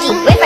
por supuesto.